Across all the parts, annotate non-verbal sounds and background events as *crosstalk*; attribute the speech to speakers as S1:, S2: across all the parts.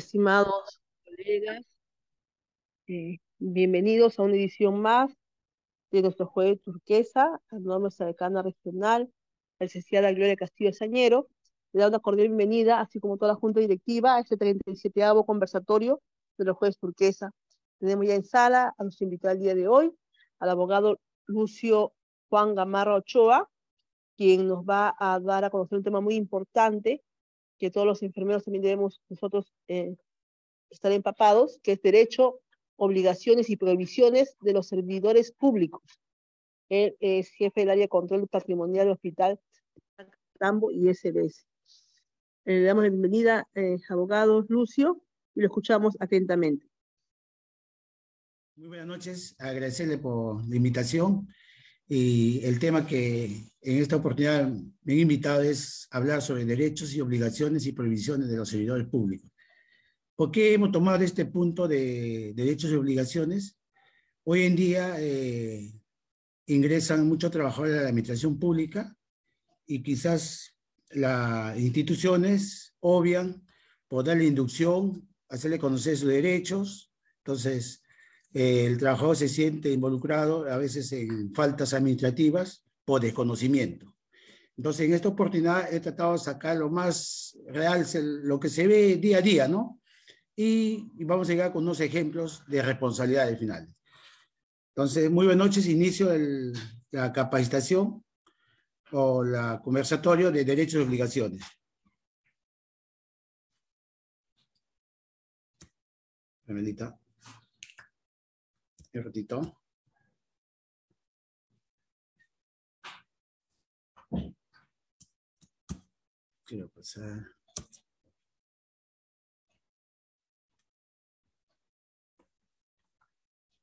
S1: Estimados colegas, eh, bienvenidos a una edición más de nuestro jueves turquesa, a nuestra decana regional, licenciada Gloria Castillo Sañero. Le da una cordial bienvenida, así como toda la junta directiva, a este 37 conversatorio de los jueves turquesa. Tenemos ya en sala a nuestro invitado el día de hoy, al abogado Lucio Juan Gamarra Ochoa, quien nos va a dar a conocer un tema muy importante que todos los enfermeros también debemos nosotros eh, estar empapados, que es derecho, obligaciones y prohibiciones de los servidores públicos. Él es jefe del área de control patrimonial del Hospital Tambo y SBS. Eh, le damos la bienvenida, eh, abogado Lucio, y lo escuchamos atentamente.
S2: Muy buenas noches, agradecerle por la invitación. Y el tema que en esta oportunidad me han invitado es hablar sobre derechos y obligaciones y prohibiciones de los servidores públicos. ¿Por qué hemos tomado este punto de derechos y obligaciones? Hoy en día eh, ingresan muchos trabajadores de la administración pública y quizás las instituciones obvian por darle inducción, hacerle conocer sus derechos. Entonces, el trabajador se siente involucrado a veces en faltas administrativas por desconocimiento. Entonces, en esta oportunidad he tratado de sacar lo más real, lo que se ve día a día, ¿no? Y, vamos a llegar con unos ejemplos de responsabilidades finales. Entonces, muy buenas noches, inicio el, la capacitación o la conversatorio de derechos y obligaciones. Femelita. Un ratito. Quiero pasar.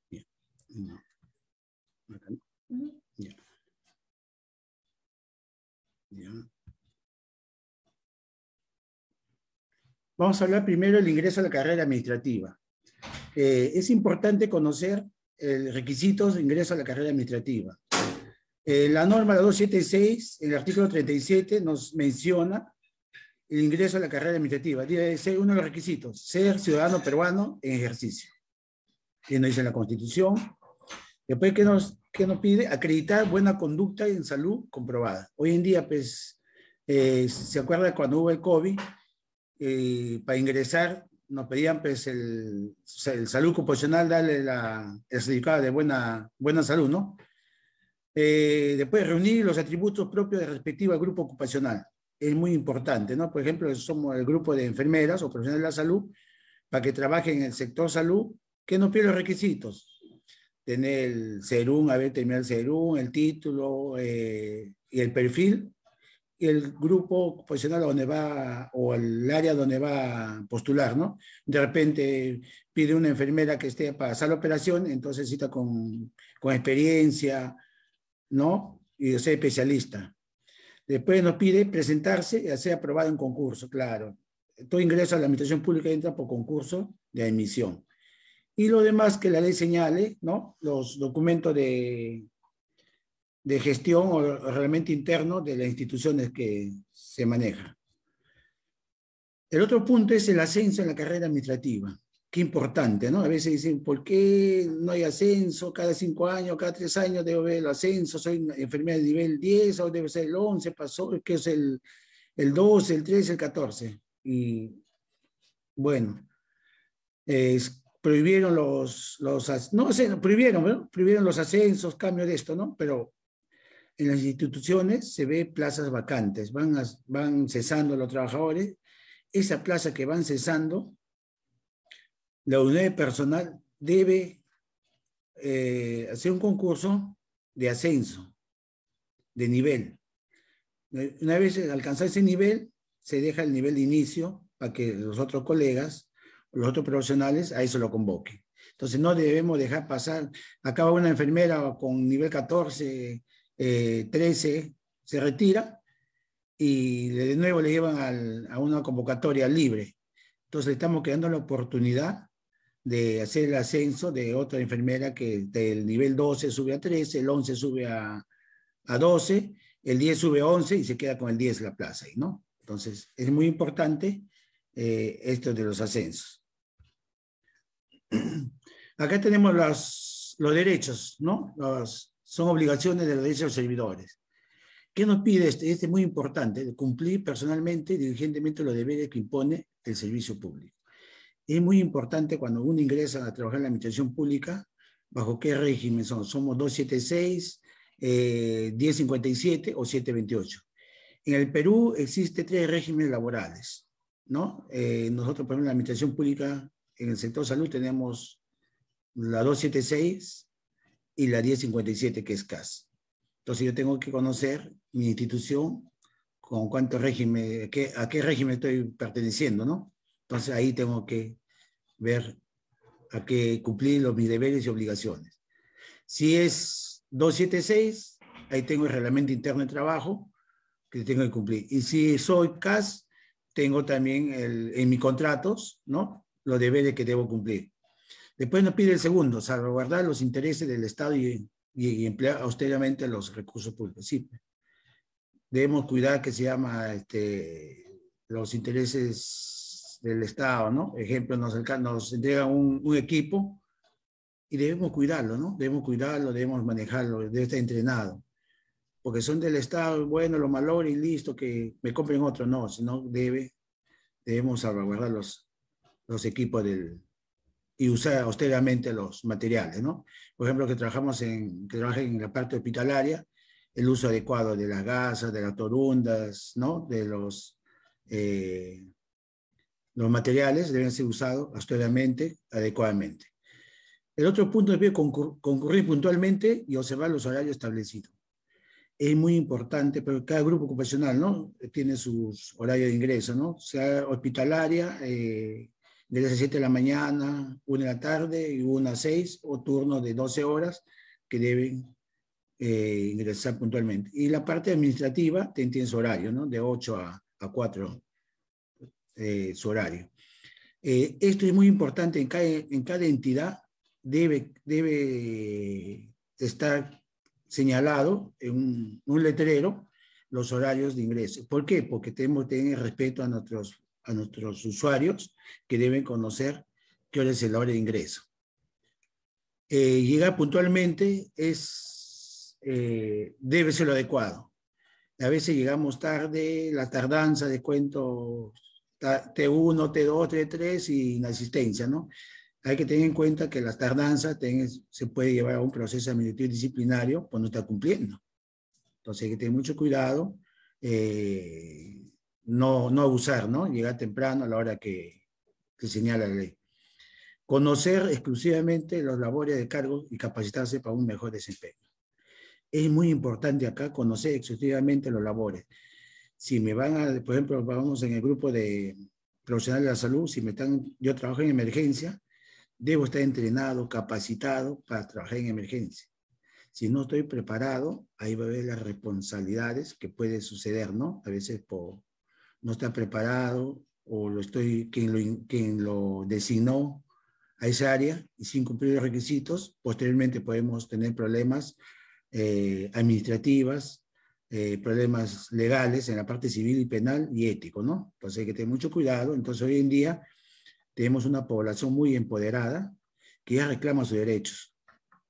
S2: Bien. No. Acá Ya. Ya. Vamos a hablar primero del ingreso a la carrera administrativa. Eh, es importante conocer el requisitos de ingreso a la carrera administrativa. Eh, la norma 276, el artículo 37, nos menciona el ingreso a la carrera administrativa. Debe ser uno de los requisitos, ser ciudadano peruano en ejercicio. Y nos dice la Constitución. Después, ¿qué nos, qué nos pide? Acreditar buena conducta en salud comprobada. Hoy en día, pues, eh, ¿se acuerda cuando hubo el COVID? Eh, para ingresar nos pedían pues el, el salud ocupacional, darle la, el certificado de buena, buena salud, ¿no? Eh, después reunir los atributos propios del respectivo grupo ocupacional. Es muy importante, ¿no? Por ejemplo, somos el grupo de enfermeras o profesionales de la salud, para que trabajen en el sector salud, que no pide los requisitos. Tener el serum, haber terminado el serum, el título eh, y el perfil el grupo profesional donde va, o el área donde va a postular, ¿no? De repente pide una enfermera que esté para hacer la operación, entonces necesita con, con experiencia, ¿no? Y ser especialista. Después nos pide presentarse y ser aprobado en concurso, claro. Todo ingreso a la administración pública entra por concurso de admisión. Y lo demás que la ley señale, ¿no? Los documentos de, de gestión o realmente interno de las instituciones que se maneja. El otro punto es el ascenso en la carrera administrativa. Qué importante, ¿no? A veces dicen, ¿por qué no hay ascenso? Cada cinco años, cada tres años debo ver el ascenso, soy enfermera de nivel 10 o debe ser el 11, pasó, que es el, el 12, el 13, el 14. Y bueno, prohibieron los, los no sé, prohibieron, ¿no? prohibieron los ascensos, cambio de esto, ¿no? Pero en las instituciones se ve plazas vacantes, van, van cesando los trabajadores. Esa plaza que van cesando, la unidad de personal debe eh, hacer un concurso de ascenso, de nivel. Una vez alcanzado ese nivel, se deja el nivel de inicio para que los otros colegas, los otros profesionales, a eso lo convoquen. Entonces no debemos dejar pasar, acaba una enfermera con nivel 14 13 eh, se retira y de nuevo le llevan a una convocatoria libre. Entonces estamos creando la oportunidad de hacer el ascenso de otra enfermera que del nivel 12 sube a 13, el 11 sube a, a 12, el 10 sube a 11 y se queda con el 10 la plaza, ¿no? Entonces es muy importante eh, esto de los ascensos. *clears throat* Acá tenemos los, los derechos, ¿no? Son obligaciones de los derechos de los servidores. ¿Qué nos pide este? Este es muy importante, cumplir personalmente y diligentemente los deberes que impone el servicio público. Es muy importante cuando uno ingresa a trabajar en la administración pública, bajo qué régimen son. Somos 276, 1057 eh, o 728. En el Perú existe tres regímenes laborales, ¿no? Eh, nosotros, por ejemplo, en la administración pública, en el sector salud tenemos la 276 y la 1057, que es CAS. Entonces yo tengo que conocer mi institución, con cuánto régimen, a qué régimen estoy perteneciendo, ¿no? Entonces ahí tengo que ver a qué cumplir los, mis deberes y obligaciones. Si es 276, ahí tengo el reglamento interno de trabajo que tengo que cumplir. Y si soy CAS, tengo también en mis contratos, ¿no? Los deberes que debo cumplir. Después nos pide el segundo, salvaguardar los intereses del Estado y, y, emplear austeramente los recursos públicos. Debemos cuidar que se llama este, los intereses del Estado, ¿no? Ejemplo, nos, nos entregan un, un, equipo y debemos cuidarlo, ¿no? Debemos cuidarlo, debemos manejarlo, debe estar entrenado. Porque son del Estado, bueno, lo malo y listo, que me compren otro, no, sino debe, debemos salvaguardar los, los equipos del, y usar austeramente los materiales, ¿no? Por ejemplo, que trabajamos en, que trabajen en la parte hospitalaria, el uso adecuado de las gasas, de las torundas, ¿no? De los, eh, los materiales deben ser usados austeramente, adecuadamente. El otro punto es concurrir puntualmente y observar los horarios establecidos. Es muy importante, pero cada grupo ocupacional, ¿no? Tiene sus horarios de ingreso, ¿no? Sea hospitalaria, eh, de las 7 de la mañana, 1 de la tarde y 1 a 6, o turnos de 12 horas que deben eh, ingresar puntualmente. Y la parte administrativa tiene su horario, ¿no? De 8 a, a 4 eh, su horario. Eh, esto es muy importante en cada, en cada entidad, debe, debe estar señalado en un, un letrero los horarios de ingreso. ¿Por qué? Porque tenemos que tener respeto a nuestros a nuestros usuarios que deben conocer qué hora es la hora de ingreso. Eh, llegar puntualmente es, eh, debe ser lo adecuado. A veces llegamos tarde, la tardanza de cuentos T1, T2, T3 y inasistencia, ¿no? Hay que tener en cuenta que la tardanza se puede llevar a un proceso administrativo disciplinario cuando está cumpliendo. Entonces hay que tener mucho cuidado. Eh, no, no abusar, ¿no? Llegar temprano a la hora que, que señala la ley. Conocer exclusivamente los labores de cargo y capacitarse para un mejor desempeño. Es muy importante acá conocer exclusivamente los labores. Si me van a, por ejemplo, vamos en el grupo de profesionales de la salud, si me están, yo trabajo en emergencia, debo estar entrenado, capacitado para trabajar en emergencia. Si no estoy preparado, ahí va a haber las responsabilidades que puede suceder, ¿no? A veces por no está preparado o lo estoy, quien lo, quien lo designó a esa área y sin cumplir los requisitos, posteriormente podemos tener problemas eh, administrativas, eh, problemas legales en la parte civil y penal y ético, ¿no? Entonces hay que tener mucho cuidado. Entonces hoy en día tenemos una población muy empoderada que ya reclama sus derechos,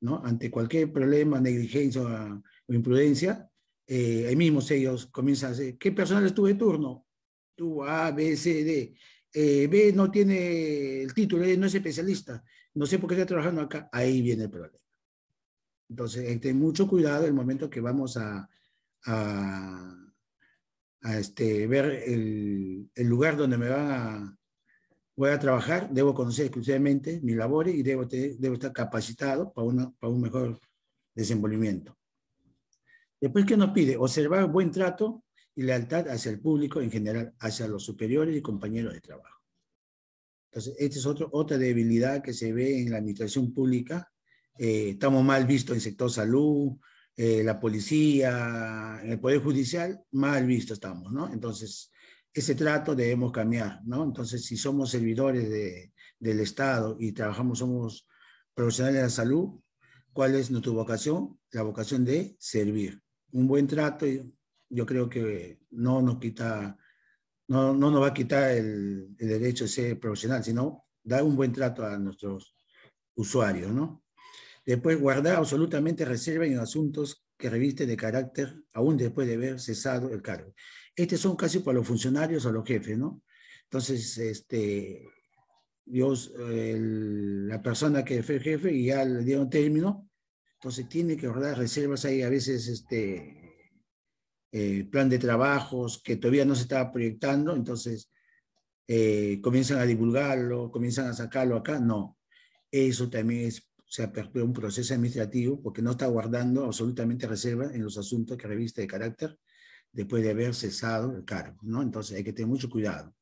S2: ¿no? Ante cualquier problema, negligencia o, imprudencia, eh, ahí mismo ellos comienzan a decir, ¿qué personal estuve de turno? Tú A, B, C, D. Eh, B no tiene el título, no es especialista, no sé por qué está trabajando acá, ahí viene el problema. Entonces, tener mucho cuidado el momento que vamos a, a, este, ver el, el, lugar donde me van a, voy a trabajar, debo conocer exclusivamente mis labores y debo, debo estar capacitado para, una, para un mejor desenvolvimiento. Después, ¿qué nos pide? Observar buen trato y lealtad hacia el público en general, hacia los superiores y compañeros de trabajo. Entonces, esta es otro, otra debilidad que se ve en la administración pública. Eh, estamos mal vistos en el sector salud, eh, la policía, en el Poder Judicial, mal vistos estamos, ¿no? Entonces, ese trato debemos cambiar, ¿no? Entonces, si somos servidores de, del Estado y trabajamos, somos profesionales de la salud, ¿cuál es nuestra vocación? La vocación de servir. Un buen trato yo creo que no nos quita no, no nos va a quitar el, el derecho de ser profesional, sino dar un buen trato a nuestros usuarios, ¿no? Después, guardar absolutamente reserva en asuntos que revisten de carácter aún después de haber cesado el cargo. Estos son casi para los funcionarios o los jefes, ¿no? Entonces, este, Dios, la persona que fue jefe y ya le dieron término, entonces tiene que guardar reservas ahí, a veces este eh, plan de trabajos que todavía no se estaba proyectando, entonces eh, comienzan a divulgarlo, comienzan a sacarlo acá, no. Eso también es se apertura un proceso administrativo porque no está guardando absolutamente reserva en los asuntos que reviste de carácter después de haber cesado el cargo, ¿no? Entonces hay que tener mucho cuidado.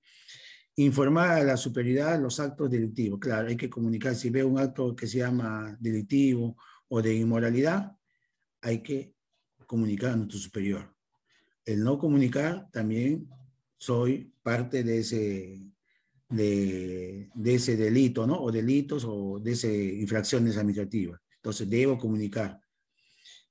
S2: Informar a la superioridad los actos delictivos. Claro, hay que comunicar. Si ve un acto que se llama delictivo o de inmoralidad, hay que comunicar a nuestro superior. El no comunicar también soy parte de ese de, ese delito, ¿no? O delitos o de esas infracciones administrativas. Entonces, debo comunicar.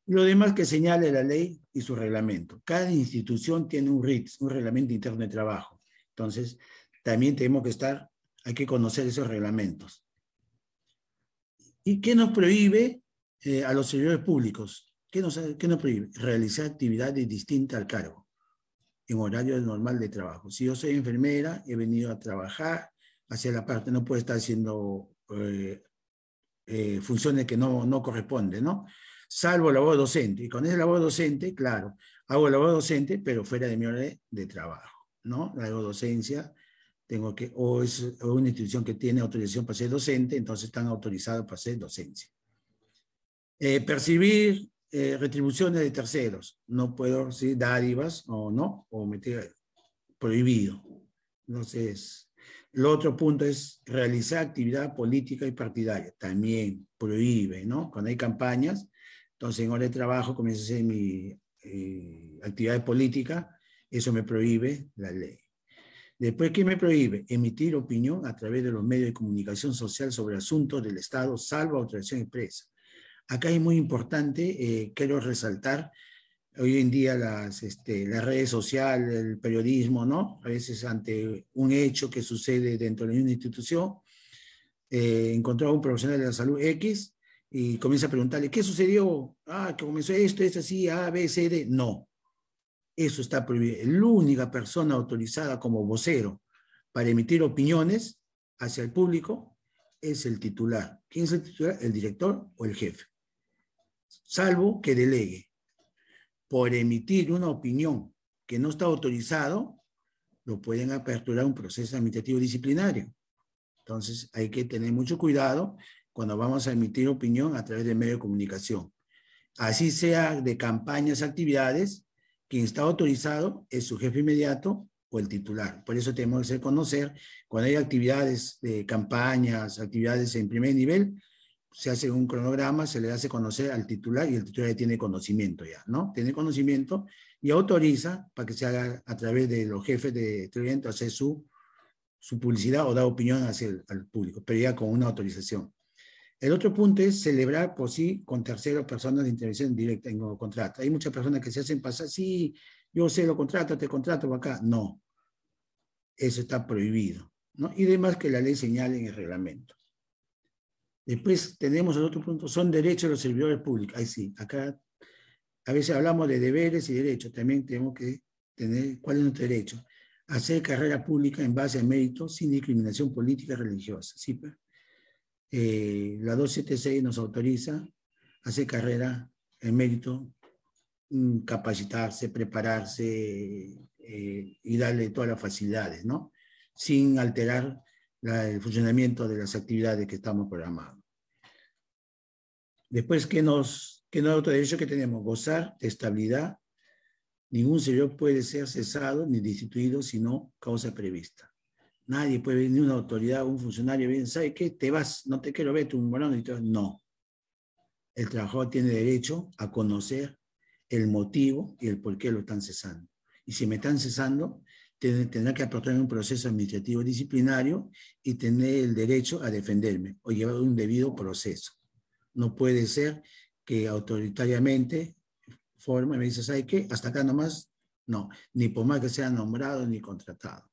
S2: lo demás que señale la ley y su reglamento. Cada institución tiene un RITS, un reglamento interno de trabajo. Entonces, también tenemos que estar, hay que conocer esos reglamentos. ¿Y qué nos prohíbe eh, a los servidores públicos? ¿Qué nos, ¿Qué nos prohíbe? Realizar actividades distintas al cargo en horario normal de trabajo. Si yo soy enfermera, he venido a trabajar hacia la parte, no puedo estar haciendo eh, eh, funciones que no, no corresponden, ¿no? Salvo labor docente. Y con esa labor docente, claro, hago labor docente, pero fuera de mi hora de, trabajo, ¿no? Hago docencia, tengo que, o es una institución que tiene autorización para ser docente, entonces están autorizados para hacer docencia. Eh, percibir eh, retribuciones de terceros. No puedo decir dádivas o no, o meter prohibido. Entonces, el otro punto es realizar actividad política y partidaria. También prohíbe, ¿no? Cuando hay campañas, entonces en hora de trabajo comienzo a hacer mi eh, actividad política, eso me prohíbe la ley. Después, ¿qué me prohíbe? Emitir opinión a través de los medios de comunicación social sobre asuntos del Estado, salvo autorización expresa. Acá es muy importante, eh, quiero resaltar, hoy en día las, este, las redes sociales, el periodismo, ¿no? A veces ante un hecho que sucede dentro de una institución, eh, un profesional de la salud X y comienza a preguntarle, ¿qué sucedió? Ah, que comenzó esto, es así, A, B, C, D. No, eso está prohibido. La única persona autorizada como vocero para emitir opiniones hacia el público es el titular. ¿Quién es el titular? El director o el jefe salvo que delegue. Por emitir una opinión que no está autorizado, lo pueden aperturar un proceso administrativo disciplinario. Entonces, hay que tener mucho cuidado cuando vamos a emitir opinión a través de medio de comunicación. Así sea de campañas, actividades, quien está autorizado es su jefe inmediato o el titular. Por eso tenemos que conocer cuando hay actividades de campañas, actividades en primer nivel, se hace un cronograma, se le hace conocer al titular y el titular tiene conocimiento ya, ¿no? Tiene conocimiento y autoriza para que se haga a través de los jefes de evento hacer su, su publicidad o dar opinión hacia el al público, pero ya con una autorización. El otro punto es celebrar por sí con terceras personas de intervención directa en contrato. Hay muchas personas que se hacen pasar, sí, yo sé lo contrato, te contrato acá. No, eso está prohibido. ¿no? Y además que la ley señale en el reglamento. Después tenemos el otro punto, son derechos de los servidores públicos. Ahí sí, acá a veces hablamos de deberes y derechos, también tenemos que tener cuál es nuestro derecho. Hacer carrera pública en base a mérito sin discriminación política religiosa. ¿sí? Eh, la 276 nos autoriza hacer carrera en mérito, mm, capacitarse, prepararse eh, y darle todas las facilidades, ¿no? Sin alterar el funcionamiento de las actividades que estamos programados. Después, ¿qué nos, qué otro derecho que tenemos? Gozar de estabilidad. Ningún servidor puede ser cesado ni destituido sino causa prevista. Nadie puede venir una autoridad un funcionario bien, ¿sabe qué? Te vas, no te quiero ver, tu morón. No. El trabajador tiene derecho a conocer el motivo y el por qué lo están cesando. Y si me están cesando, tendrá que aportar un proceso administrativo disciplinario y tener el derecho a defenderme o llevar un debido proceso. No puede ser que autoritariamente forma me dice, ¿sabe qué? Hasta acá nomás No, ni por más que sea nombrado ni contratado.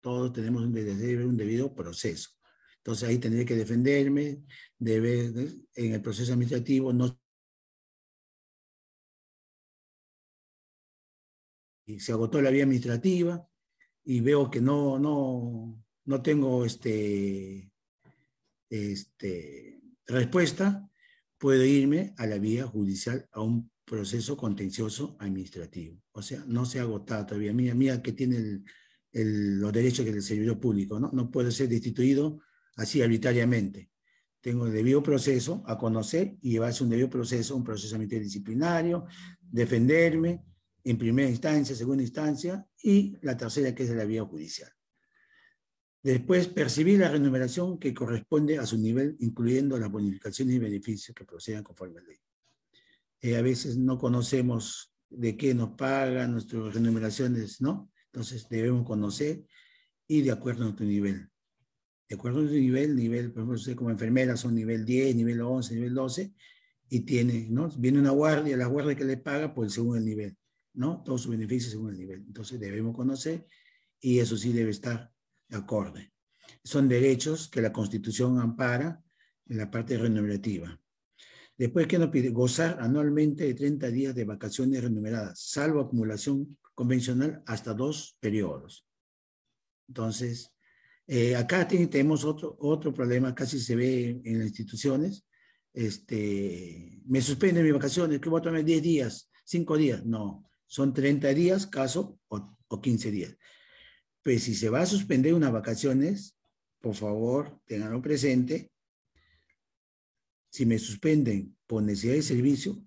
S2: Todos tenemos un un debido proceso. Entonces ahí tendré que defenderme, debe, en el proceso administrativo no y se agotó la vía administrativa y veo que no, no, no tengo este, este, respuesta, puedo irme a la vía judicial a un proceso contencioso administrativo. O sea, no se ha agotado todavía. Mía, mía que tiene los derechos del servidor público, ¿no? No puede ser destituido así arbitrariamente. Tengo el debido proceso a conocer y llevarse un debido proceso, un proceso disciplinario, defenderme en primera instancia, segunda instancia y la tercera que es la vía judicial. Después, percibir la remuneración que corresponde a su nivel, incluyendo las bonificaciones y beneficios que procedan conforme a la ley. Eh, a veces no conocemos de qué nos pagan nuestras remuneraciones, ¿no? Entonces debemos conocer y de acuerdo a nuestro nivel. De acuerdo a nuestro nivel, nivel, por ejemplo, usted como enfermera son nivel 10, nivel 11, nivel 12, y tiene, ¿no? Viene una guardia, la guardia que le paga, pues según el nivel, ¿no? Todos sus beneficios según el nivel. Entonces debemos conocer y eso sí debe estar acorde. Son derechos que la Constitución ampara en la parte remunerativa. Después, ¿qué nos pide? Gozar anualmente de 30 días de vacaciones remuneradas, salvo acumulación convencional hasta dos periodos. Entonces, eh, acá tenemos otro, otro problema, casi se ve en las instituciones. Este, me suspenden mis vacaciones, que voy a tomar 10 días, 5 días. No, son 30 días, caso, o, o 15 días. Pues si se va a suspender unas vacaciones, por favor, tenganlo presente. Si me suspenden por necesidad de servicio,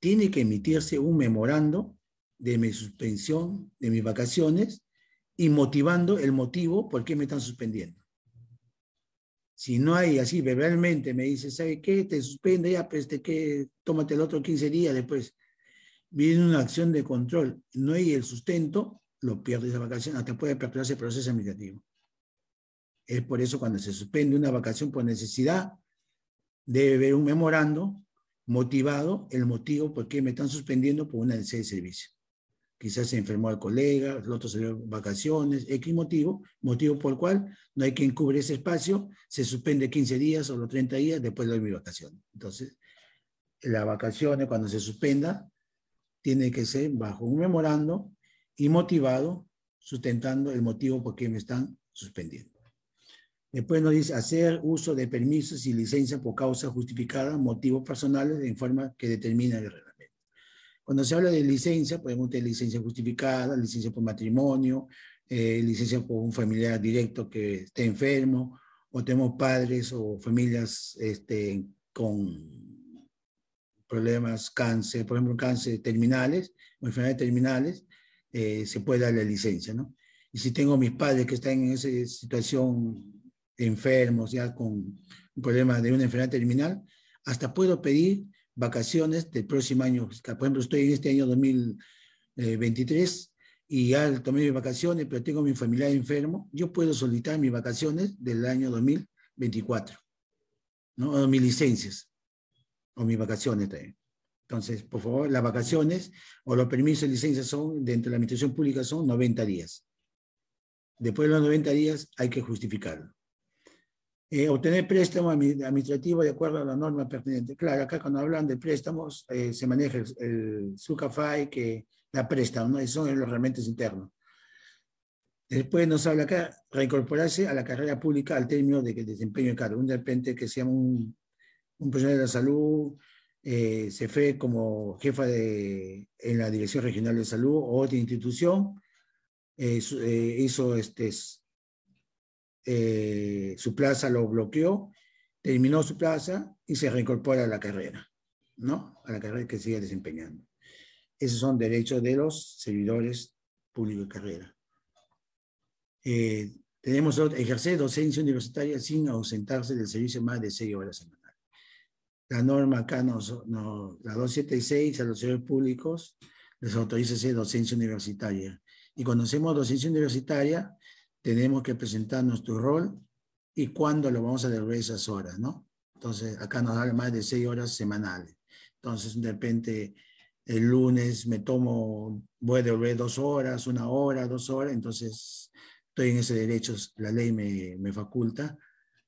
S2: tiene que emitirse un memorando de mi suspensión de mis vacaciones y motivando el motivo por qué me están suspendiendo. Si no hay así verbalmente, me dice, ¿sabe qué? Te suspende ya, pues te que tómate el otro 15 días después. Viene una acción de control, no hay el sustento, lo pierde esa vacación, hasta puede perderse el proceso administrativo. Es por eso cuando se suspende una vacación por necesidad, debe haber un memorando motivado el motivo por qué me están suspendiendo por una necesidad de servicio. Quizás se enfermó al colega, el otro se dio vacaciones, X motivo, motivo por el cual no hay quien cubre ese espacio, se suspende 15 días o los 30 días, después doy mi vacación. Entonces, las vacaciones cuando se suspenda, tiene que ser bajo un memorando y motivado, sustentando el motivo por qué me están suspendiendo. Después nos dice hacer uso de permisos y licencias por causa justificada, motivos personales en forma que determina el reglamento. Cuando se habla de licencia, podemos tener licencia justificada, licencia por matrimonio, eh, licencia por un familiar directo que esté enfermo, o tenemos padres o familias este, con problemas, cáncer, por ejemplo, cáncer terminales o enfermedades terminales, eh, se puede dar la licencia, ¿no? Y si tengo mis padres que están en esa situación enfermos, ya con un problema de una enfermedad terminal, hasta puedo pedir vacaciones del próximo año. Por ejemplo, estoy en este año 2023 y ya tomé mis vacaciones, pero tengo mi familiar enfermo, yo puedo solicitar mis vacaciones del año 2024, ¿no? O mis licencias, o mis vacaciones también. Entonces, por favor, las vacaciones o los permisos de licencia son, dentro de la administración pública, son 90 días. Después de los 90 días hay que justificarlo. Eh, obtener préstamo administrativo de acuerdo a la norma pertinente. Claro, acá cuando hablan de préstamos eh, se maneja el, el SUCAFAI que da préstamo, ¿no? Esos son los reglamentos internos. Después nos habla acá, reincorporarse a la carrera pública al término de que desempeño de cargo. Un de repente que sea un, un profesional de la salud, eh, se fue como jefa de, en la Dirección Regional de Salud o otra institución, eh, eh, hizo este, su plaza, lo bloqueó, terminó su plaza y se reincorpora a la carrera, ¿no? A la carrera que sigue desempeñando. Esos son derechos de los servidores públicos de carrera. tenemos ejercer docencia universitaria sin ausentarse del servicio más de seis horas semanales la norma acá, nos, la 276 a los servidores públicos les autoriza hacer docencia universitaria. Y cuando hacemos docencia universitaria, tenemos que presentar nuestro rol y cuándo lo vamos a devolver esas horas, ¿no? Entonces, acá nos da más de seis horas semanales. Entonces, de repente, el lunes me tomo, voy a devolver dos horas, una hora, dos horas, entonces estoy en ese derecho, la ley me, me faculta,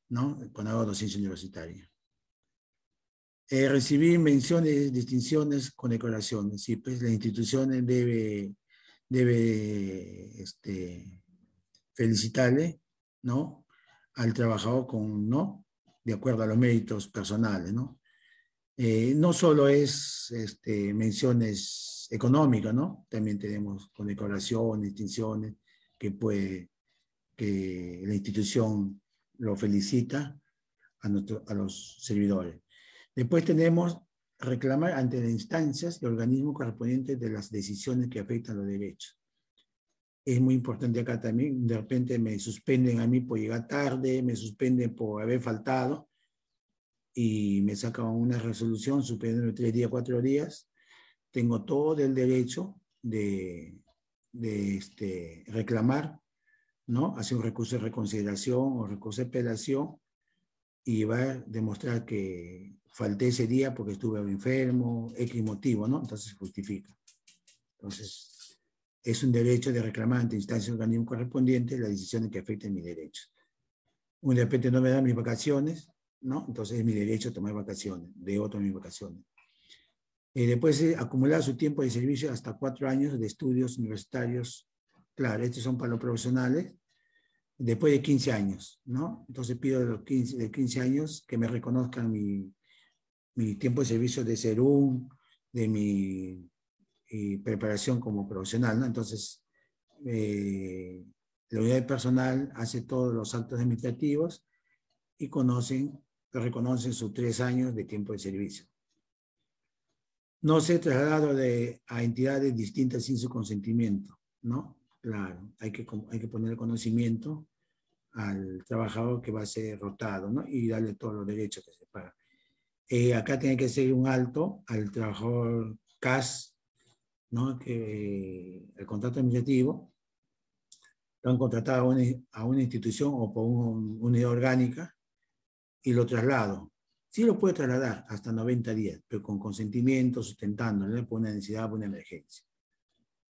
S2: ¿no? Cuando hago docencia universitaria. Eh, recibir menciones, distinciones, condecoraciones. Sí, pues la institución debe, debe este, felicitarle, ¿no? Al trabajador con, ¿no? De acuerdo a los méritos personales, ¿no? Eh, no solo es este, menciones económicas, ¿no? También tenemos condecoraciones, distinciones que puede, que la institución lo felicita a, a los servidores. Después tenemos reclamar ante las instancias y organismos correspondientes de las decisiones que afectan los derechos. Es muy importante acá también, de repente me suspenden a mí por llegar tarde, me suspenden por haber faltado y me sacan una resolución suspendiendo tres días, cuatro días. Tengo todo el derecho de, de este, reclamar, ¿no? Hacer un recurso de reconsideración o recurso de apelación y va a demostrar que falté ese día porque estuve enfermo, X motivo, ¿no? Entonces se justifica. Entonces, es un derecho de reclamar ante instancias organismo correspondiente las decisiones que afecten mis derechos. Un de repente no me dan mis vacaciones, ¿no? Entonces es mi derecho a tomar vacaciones, de otro mis vacaciones. Y después de acumular su tiempo de servicio hasta cuatro años de estudios universitarios. Claro, estos son para los profesionales, después de 15 años, ¿no? Entonces pido de los 15, de 15 años que me reconozcan mi, mi tiempo de servicio de SERUM, de mi preparación como profesional, ¿no? Entonces, eh, la unidad de personal hace todos los actos administrativos y conocen, reconocen sus tres años de tiempo de servicio. No se trasladado de, a entidades distintas sin su consentimiento, ¿no? Claro, hay que, hay que poner el conocimiento al trabajador que va a ser rotado, ¿no? Y darle todos los derechos que se pagan. Eh, acá tiene que ser un alto al trabajador CAS, ¿no? que el contrato administrativo lo han contratado a una, a una institución o por una unidad orgánica y lo traslado. Sí lo puede trasladar hasta 90 días, pero con consentimiento, sustentándolo, por una necesidad, por una emergencia.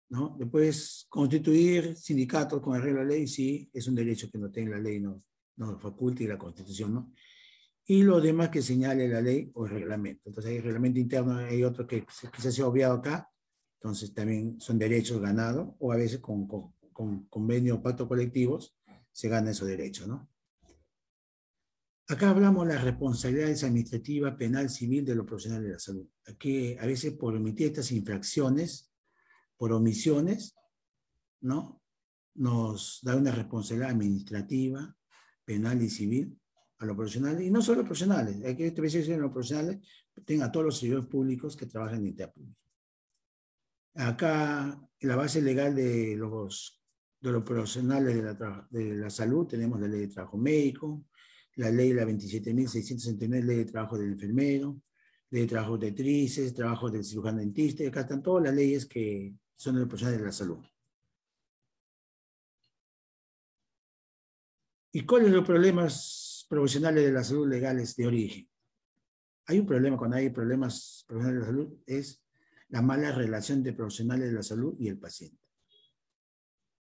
S2: ¿no? Después, constituir sindicatos con arreglo a la ley, sí, es un derecho que no tiene la ley, no, no faculta y la constitución, ¿no? Y lo demás que señale la ley o el reglamento. Entonces hay reglamento interno, hay otro que quizás se ha obviado acá, entonces también son derechos ganados o a veces con, con, con convenio o pacto colectivos se gana esos derechos, ¿no? Acá hablamos de las responsabilidades administrativas, penal, civil de los profesionales de la salud. Aquí a veces por omitir estas infracciones, por omisiones, ¿no? Nos da una responsabilidad administrativa, penal y civil a los profesionales, y no solo los profesionales, hay que especializar en los profesionales, tenga a todos los servidores públicos que trabajan en entidad pública. Acá, en la base legal de los, de los profesionales de la, de la salud, tenemos la ley de trabajo médico, la ley la 27.669, ley de trabajo del enfermero, ley de trabajo de actrices, trabajo del cirujano dentista, y acá están todas las leyes que son de los profesionales de la salud. ¿Y cuáles son los problemas profesionales de la salud legales de origen. Hay un problema cuando hay problemas profesionales de la salud, es la mala relación de profesionales de la salud y el paciente.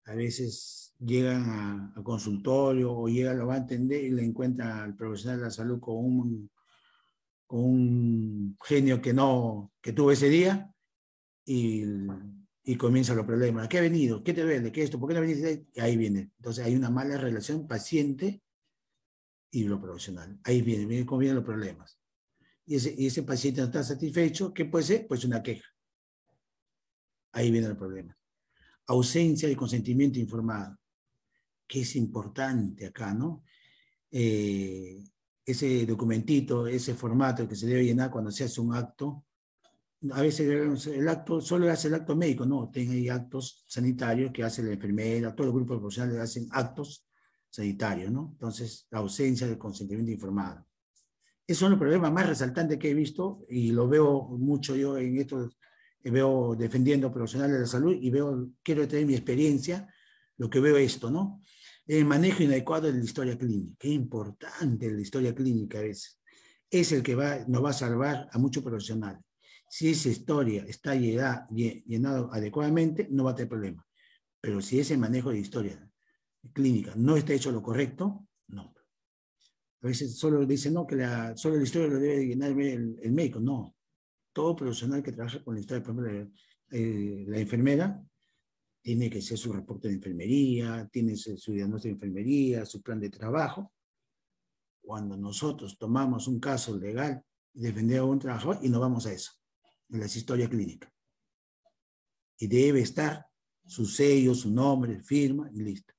S2: A veces llegan a, consultorio o llega, lo va a entender y le encuentra al profesional de la salud con un, genio que no, que tuvo ese día y, y comienzan los problemas. ¿Qué ha venido? ¿Qué te duele? ¿Qué esto? ¿Por qué no viniste? Y ahí viene. Entonces hay una mala relación paciente y lo profesional. Ahí viene, viene cómo vienen los problemas. Y ese, y ese paciente no está satisfecho, ¿qué puede ser? Pues una queja. Ahí viene el problema. Ausencia de consentimiento informado, que es importante acá, ¿no? Eh, ese documentito, ese formato que se debe llenar cuando se hace un acto, a veces el acto solo hace el acto médico, no, hay actos sanitarios que hace la enfermera, todo el grupo de profesionales hacen actos sanitario, ¿no? Entonces, la ausencia del consentimiento informado. Esos son los problemas más resaltantes que he visto y lo veo mucho yo en esto, veo defendiendo profesionales de la salud y veo, quiero tener mi experiencia, lo que veo esto, ¿no? El manejo inadecuado de la historia clínica, qué importante la historia clínica es. Es el que va, nos va a salvar a muchos profesionales. Si esa historia está llenado adecuadamente, no va a tener problema. Pero si ese manejo de historia clínica no está hecho lo correcto, no. A veces solo dicen, no, que la, solo la historia lo debe llenar el, médico. No. Todo profesional que trabaja con la historia, por ejemplo, eh, la enfermera, tiene que ser su reporte de enfermería, tiene su diagnóstico de enfermería, su plan de trabajo. Cuando nosotros tomamos un caso legal defendemos a un trabajador y nos vamos a eso en las historias clínicas. Y debe estar su sello, su nombre, firma y listo.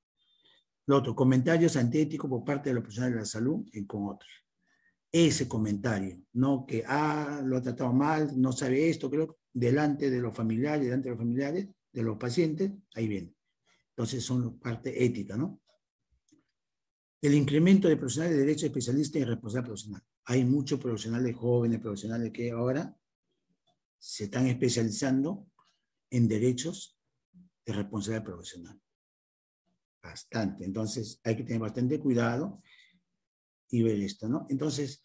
S2: Lo otro, comentarios antiéticos por parte de los profesionales de la salud y con otros. Ese comentario, no que, ah, lo ha tratado mal, no sabe esto, creo, delante de los familiares, delante de los familiares, de los pacientes, ahí viene. Entonces son parte ética, ¿no? El incremento de profesionales de derecho especialista y responsable profesional. Hay muchos profesionales jóvenes, profesionales que ahora se están especializando en derechos de responsabilidad profesional. Bastante. Entonces, hay que tener bastante cuidado y ver esto, ¿no? Entonces,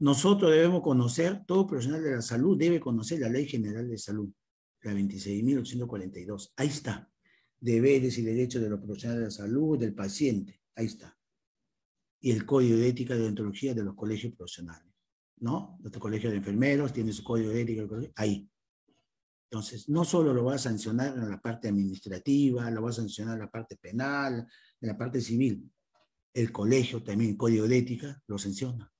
S2: nosotros debemos conocer, todo profesional de la salud debe conocer la Ley General de Salud, la 26.842. Ahí está. Deberes y derechos de los profesionales de la salud, del paciente. Ahí está. Y el Código de Ética de Ontología de los colegios profesionales. ¿no? Nuestro colegio de enfermeros tiene su código de ética, ahí. Entonces, no solo lo va a sancionar en la parte administrativa, lo va a sancionar en la parte penal, en la parte civil. El colegio también, el código de ética, lo sanciona.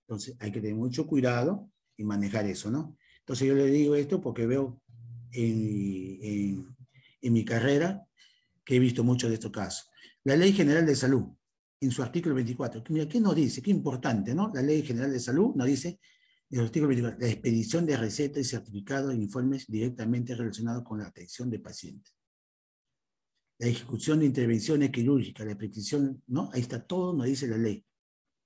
S2: Entonces, hay que tener mucho cuidado y manejar eso, ¿no? Entonces, yo le digo esto porque veo en, en mi carrera que he visto muchos de estos casos. La Ley General de Salud, en su artículo 24. Mira, ¿qué nos dice? Qué importante, ¿no? La Ley General de Salud nos dice, en el artículo 24, la expedición de recetas y certificados e informes directamente relacionados con la atención de pacientes. La ejecución de intervenciones quirúrgicas, la prescripción, ¿no? Ahí está todo, nos dice la ley.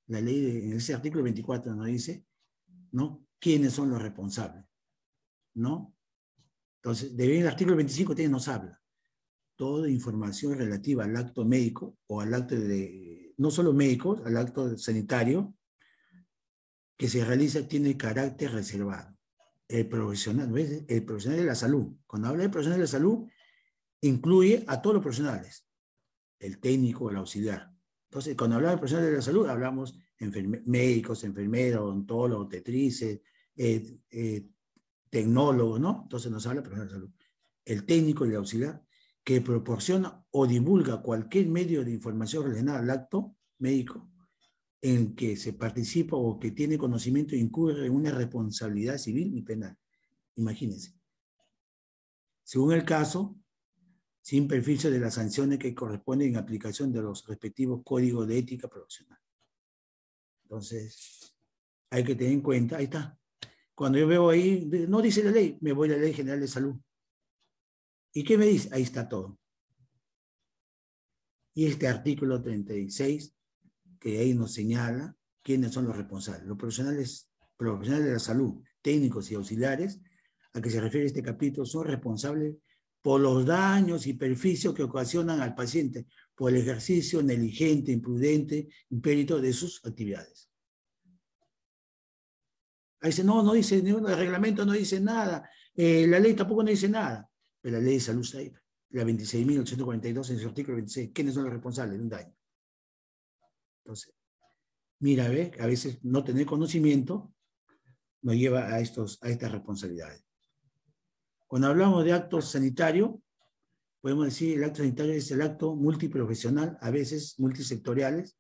S2: La ley, en ese artículo 24 nos dice, ¿no? ¿Quiénes son los responsables? ¿No? Entonces, de el artículo 25 también nos habla. Toda información relativa al acto médico o al acto de no solo médicos, al acto sanitario que se realiza tiene carácter reservado. El profesional, el profesional de la salud, cuando habla de profesional de la salud, incluye a todos los profesionales, el técnico, el auxiliar. Entonces, cuando hablamos de profesionales de la salud, hablamos médicos, enfermeros, odontólogos, tetrices, eh, eh, tecnólogos, ¿no? Entonces nos habla de profesional de la salud. El técnico y el auxiliar que proporciona o divulga cualquier medio de información relacionada al acto médico en que se participa o que tiene conocimiento incurre en una responsabilidad civil y penal. Imagínense. Según el caso, sin perjuicio de las sanciones que corresponden en aplicación de los respectivos códigos de ética profesional. Entonces, hay que tener en cuenta, ahí está. Cuando yo veo ahí, no dice la ley, me voy a la ley general de salud. ¿Y qué me dice? Ahí está todo. Y este artículo 36, que ahí nos señala quiénes son los responsables. Los profesionales, profesionales de la salud, técnicos y auxiliares, a que se refiere este capítulo, son responsables por los daños y perjuicios que ocasionan al paciente por el ejercicio negligente, imprudente, impérito de sus actividades. Ahí dice, no, no dice, el reglamento no dice nada, eh, la ley tampoco no dice nada de la ley de salud la 26.842 en su artículo 26. ¿Quiénes son los responsables de un daño? Entonces, mira, ve, a veces no tener conocimiento nos lleva a, estos, a estas responsabilidades. Cuando hablamos de acto sanitario, podemos decir el acto sanitario es el acto multiprofesional, a veces multisectoriales,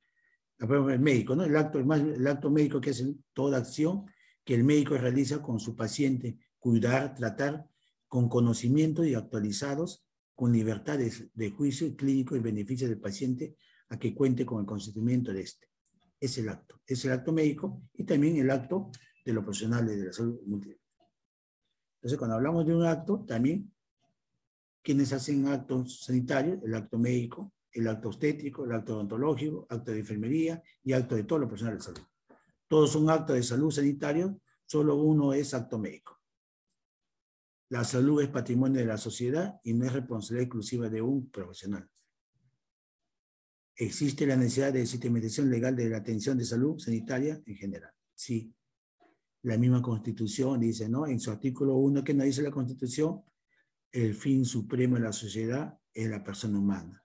S2: el médico, ¿no? El acto, el acto médico que es toda acción que el médico realiza con su paciente, cuidar, tratar con conocimiento y actualizados, con libertad de, juicio clínico y beneficio del paciente a que cuente con el consentimiento de este. Es el acto. Es el acto médico y también el acto de los profesionales de la salud Entonces, cuando hablamos de un acto, también quienes hacen actos sanitarios, el acto médico, el acto obstétrico, el acto odontológico, acto de enfermería y acto de todos los profesionales de salud. Todos son actos de salud sanitario, solo uno es acto médico. La salud es patrimonio de la sociedad y no es responsabilidad exclusiva de un profesional. ¿Existe la necesidad de sistematización legal de la atención de salud sanitaria en general? Sí. La misma Constitución dice, ¿no? En su artículo 1, que nos dice la Constitución? El fin supremo de la sociedad es la persona humana.